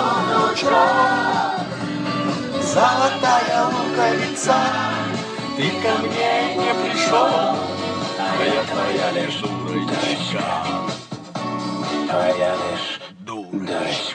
внучка, Золотая луковица Ты ко мне не пришел А я твоя лишь дурочка. Твоя лишь дурочка.